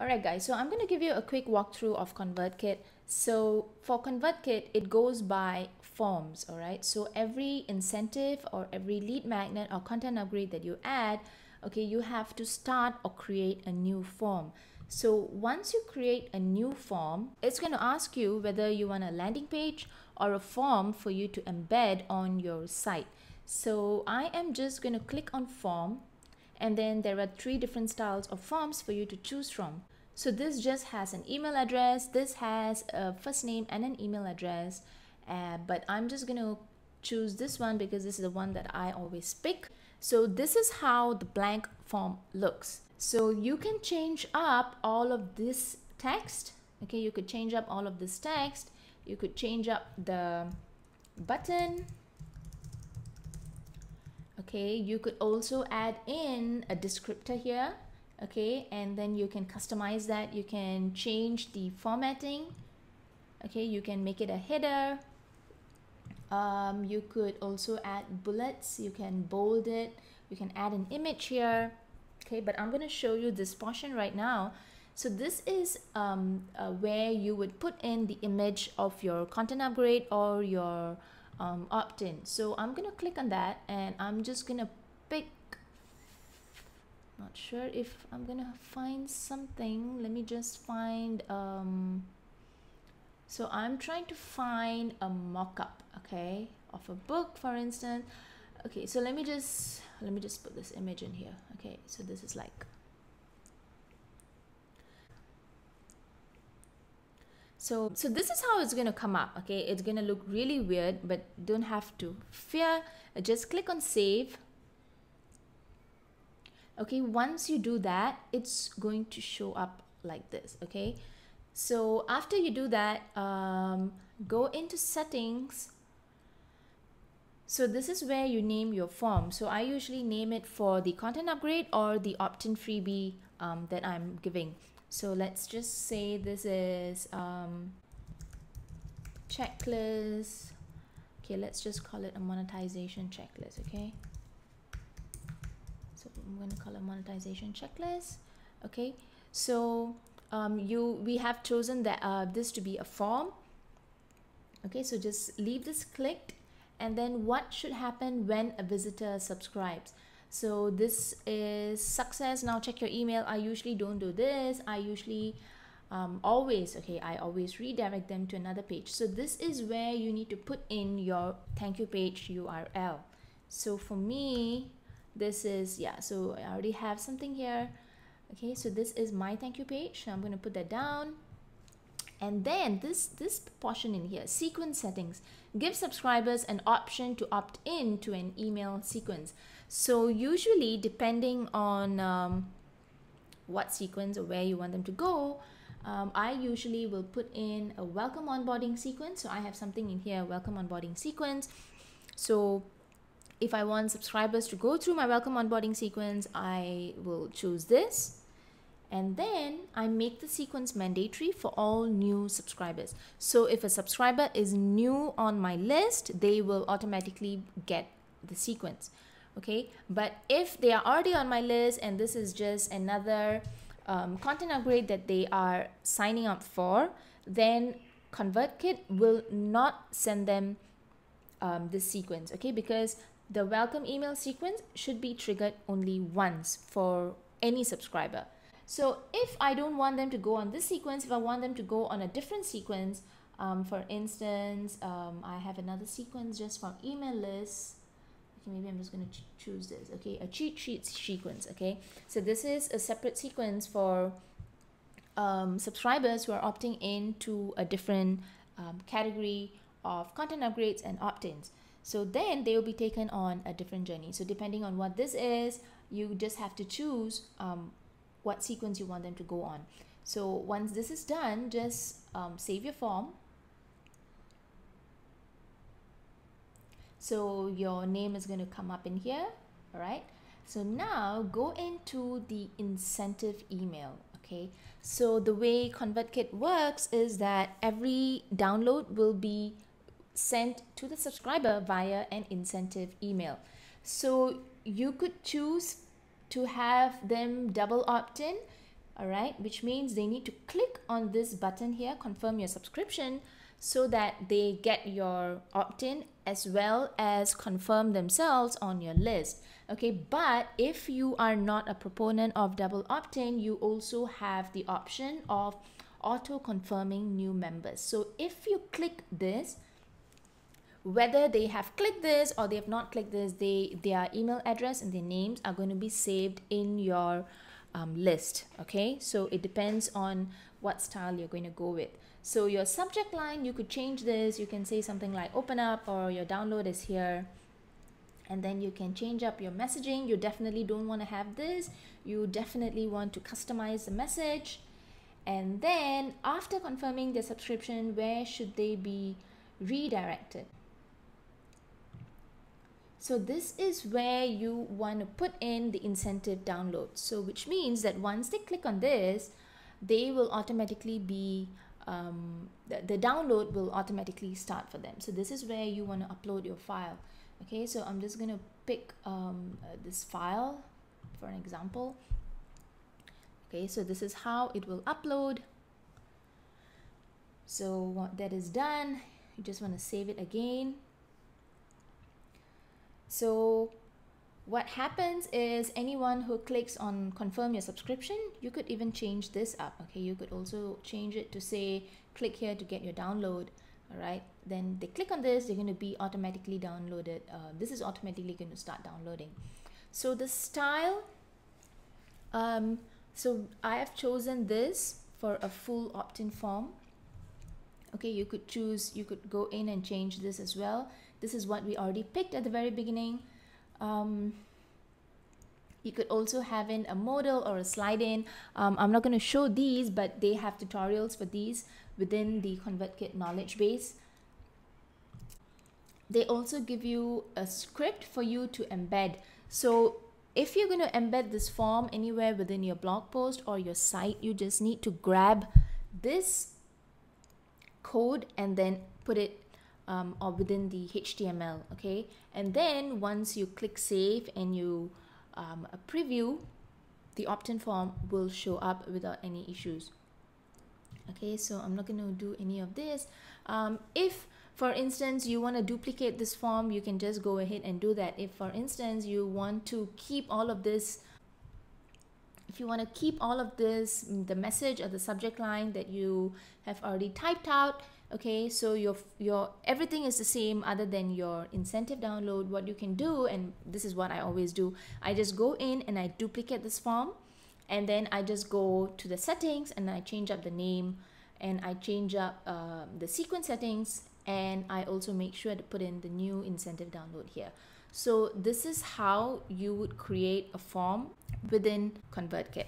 Alright guys, so I'm going to give you a quick walkthrough of ConvertKit. So for ConvertKit, it goes by forms, alright? So every incentive or every lead magnet or content upgrade that you add, okay, you have to start or create a new form. So once you create a new form, it's going to ask you whether you want a landing page or a form for you to embed on your site. So I am just going to click on form and then there are three different styles of forms for you to choose from. So this just has an email address, this has a first name and an email address, uh, but I'm just going to choose this one because this is the one that I always pick. So this is how the blank form looks. So you can change up all of this text. Okay, you could change up all of this text. You could change up the button okay you could also add in a descriptor here okay and then you can customize that. You can change the formatting okay you can make it a header. Um, you could also add bullets. You can bold it. You can add an image here okay but I'm to show you this portion right now. So this is um, uh, where you would put in the image of your content upgrade or your um, opt-in. So I'm gonna click on that and I'm just gonna pick not sure if I'm gonna find something. Let me just find um, so I'm trying to find a mock-up okay of a book for instance. Okay so let me just let me just put this image in here okay? So this is like so so this is how it's going to come up okay? It's going to look really weird but don't have to. Fear just click on save. Okay once you do that it's going to show up like this okay? So after you do that um, go into settings. So this is where you name your form. So I usually name it for the content upgrade or the opt-in freebie um, that I'm giving so let's just say this is um, checklist. Okay, let's just call it a monetization checklist, okay? So I'm going to call it monetization checklist. Okay, so um, you we have chosen that uh, this to be a form. Okay, so just leave this clicked and then what should happen when a visitor subscribes? So this is success. Now check your email. I usually don't do this. I usually um, always okay i always redirect them to another page. So this is where you need to put in your thank you page url so for me this is yeah so i already have something here. Okay so this is my thank you page. So i'm going to put that down and then this this portion in here sequence settings give subscribers an option to opt in to an email sequence. So usually depending on um, what sequence or where you want them to go um, I usually will put in a welcome onboarding sequence. So I have something in here welcome onboarding sequence. So if I want subscribers to go through my welcome onboarding sequence I will choose this and then I make the sequence mandatory for all new subscribers. So if a subscriber is new on my list, they will automatically get the sequence. Okay, but if they are already on my list and this is just another um, content upgrade that they are signing up for, then ConvertKit will not send them um, this sequence. Okay, because the welcome email sequence should be triggered only once for any subscriber. So if I don't want them to go on this sequence, if I want them to go on a different sequence, um, for instance, um, I have another sequence just for email lists. Okay, maybe I'm just going to ch choose this. Okay, a cheat sheet sequence. Okay, so this is a separate sequence for um, subscribers who are opting in to a different um, category of content upgrades and opt-ins. So then they will be taken on a different journey. So depending on what this is, you just have to choose um, what sequence you want them to go on. So once this is done, just um, save your form. So your name is going to come up in here, all right? So now go into the incentive email, okay? So the way ConvertKit works is that every download will be sent to the subscriber via an incentive email. So you could choose to have them double opt in all right which means they need to click on this button here confirm your subscription so that they get your opt-in as well as confirm themselves on your list okay? But if you are not a proponent of double opt-in you also have the option of auto confirming new members. So if you click this whether they have clicked this or they have not clicked this they their email address and their names are going to be saved in your um, list okay? So it depends on what style you're going to go with. So your subject line you could change this. You can say something like open up or your download is here. And then you can change up your messaging. You definitely don't want to have this. You definitely want to customize the message. And then after confirming the subscription where should they be redirected so this is where you want to put in the incentive download. So which means that once they click on this, they will automatically be, um, the, the download will automatically start for them. So this is where you want to upload your file. Okay, so I'm just going to pick um, uh, this file for an example. Okay, so this is how it will upload. So that is done, you just want to save it again so what happens is anyone who clicks on confirm your subscription, you could even change this up. Okay, you could also change it to say click here to get your download. All right, then they click on this, they're going to be automatically downloaded. Uh, this is automatically going to start downloading. So the style, um, so I have chosen this for a full opt-in form. Okay, you could choose, you could go in and change this as well this is what we already picked at the very beginning. Um, you could also have in a modal or a slide in. Um, I'm not going to show these, but they have tutorials for these within the ConvertKit knowledge base. They also give you a script for you to embed. So if you're going to embed this form anywhere within your blog post or your site, you just need to grab this code and then put it um, or within the HTML okay? And then once you click save and you um, preview the opt-in form will show up without any issues. Okay so I'm not going to do any of this. Um, if for instance you want to duplicate this form you can just go ahead and do that. If for instance you want to keep all of this if you want to keep all of this the message or the subject line that you have already typed out okay so your your everything is the same other than your incentive download what you can do and this is what i always do. I just go in and i duplicate this form and then i just go to the settings and i change up the name and i change up uh, the sequence settings and i also make sure to put in the new incentive download here so this is how you would create a form within convertkit